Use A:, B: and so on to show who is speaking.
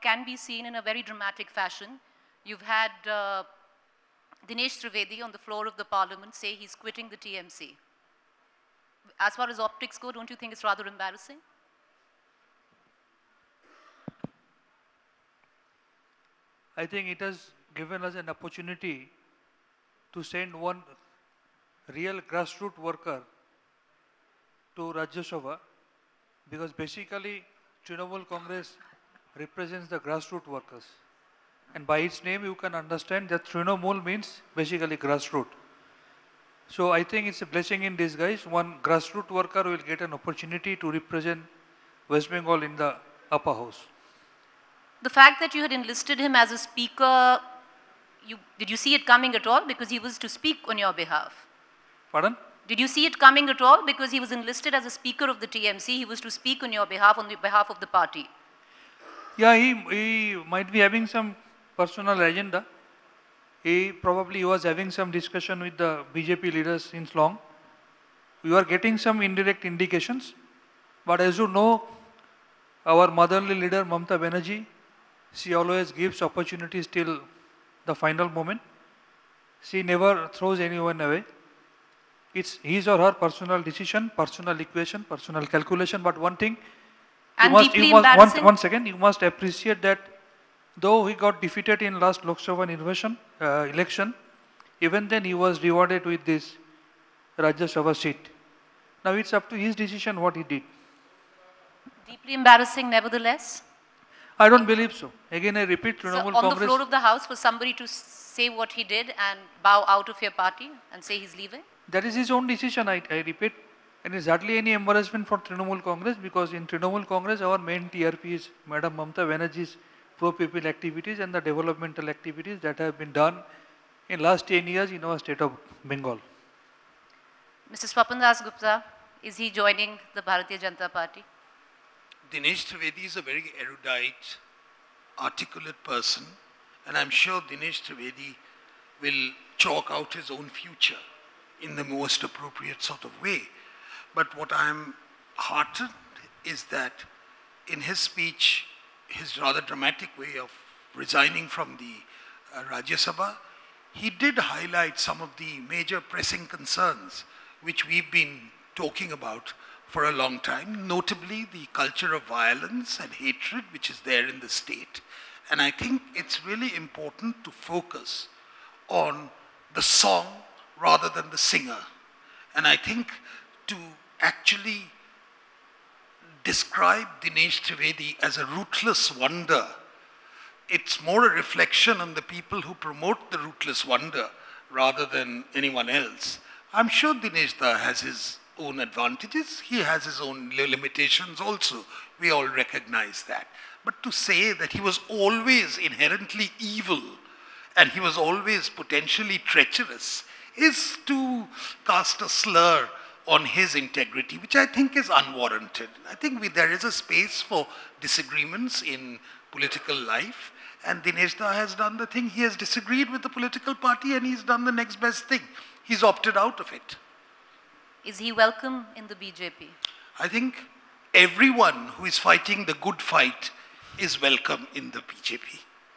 A: can be seen in a very dramatic fashion. You've had uh, Dinesh Trivedi on the floor of the parliament say he's quitting the TMC. As far as optics go, don't you think it's rather embarrassing?
B: I think it has given us an opportunity to send one real grassroots worker to Rajya Sabha because basically Trinamool Congress represents the grassroots workers. And by its name you can understand that Trinamool means basically grassroots. So I think it's a blessing in disguise. One grassroots worker will get an opportunity to represent West Bengal in the upper house.
A: The fact that you had enlisted him as a speaker, you, did you see it coming at all? Because he was to speak on your behalf.
B: Pardon?
A: Did you see it coming at all? Because he was enlisted as a speaker of the TMC, he was to speak on your behalf, on the behalf of the party.
B: Yeah, he, he might be having some personal agenda. He probably was having some discussion with the BJP leaders since long. We were getting some indirect indications. But as you know, our motherly leader, Mamta Banerjee, she always gives opportunities till the final moment. She never throws anyone away. It's his or her personal decision, personal equation, personal calculation. But one thing,
A: And
B: must,
A: deeply
B: you must one,
A: embarrassing.
B: one second, you must appreciate that though he got defeated in last Lok Sabha uh, election, even then he was rewarded with this Rajya Sabha seat. Now it's up to his decision what he did.
A: Deeply embarrassing, nevertheless.
B: I don't believe so. Again, I repeat,
A: So
B: Trinamool
A: on the floor of the House for somebody to say what he did and bow out of your party and say he's leaving?
B: That is his own decision, I, I repeat. And it's hardly any embarrassment for Trinamool Congress because in Trinamool Congress, our main TRP is Madam Mamta Banerjee's pro-people activities and the developmental activities that have been done in last 10 years in our state of Bengal.
A: Mr. Swapan Das Gupta, is he joining the Bharatiya Janata Party?
C: Dinesh Trivedi is a very erudite, articulate person, and I'm sure Dinesh Trivedi will chalk out his own future in the most appropriate sort of way. But what I'm heartened is that in his speech, his rather dramatic way of resigning from the uh, Rajya Sabha, he did highlight some of the major pressing concerns which we've been talking about for a long time, notably the culture of violence and hatred which is there in the state. And I think it's really important to focus on the song rather than the singer. And I think to actually describe Dinesh Trivedi as a rootless wonder, it's more a reflection on the people who promote the rootless wonder rather than anyone else. I'm sure Dinesh Da has his own advantages. He has his own limitations also. We all recognize that. But to say that he was always inherently evil and he was always potentially treacherous is to cast a slur on his integrity, which I think is unwarranted. I think we, there is a space for disagreements in political life, and Dinesh Da has done the thing. He has disagreed with the political party and he's done the next best thing. He's opted out of it.
A: Is he welcome in the BJP?
C: I think everyone who is fighting the good fight is welcome in the BJP.